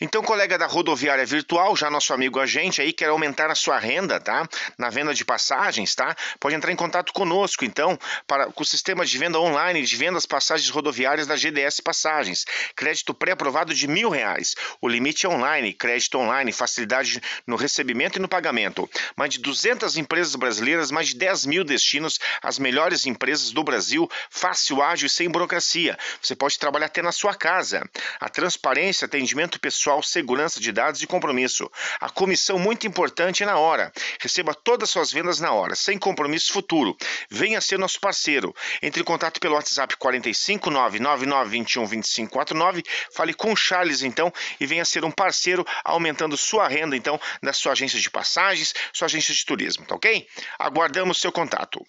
Então, colega da rodoviária virtual, já nosso amigo agente aí quer aumentar a sua renda, tá? Na venda de passagens, tá? Pode entrar em contato conosco, então, para com o sistema de venda online de vendas passagens rodoviárias da GDS Passagens. Crédito pré-aprovado de mil reais. O limite é online, crédito online, facilidade no recebimento e no pagamento. Mais de 200 empresas brasileiras, mais de 10 mil destinos, as melhores empresas do Brasil, fácil, ágil e sem burocracia. Você pode trabalhar até na sua casa. A transparência, atendimento pessoal, segurança de dados e compromisso. A comissão muito importante na hora. Receba todas as suas vendas na hora, sem compromisso futuro. Venha ser nosso parceiro. Entre em contato pelo WhatsApp 45 99921 2549. Fale com o Charles então e venha ser um parceiro, aumentando sua renda então da sua agência de passagens, sua agência de turismo, tá ok? Aguardamos seu contato.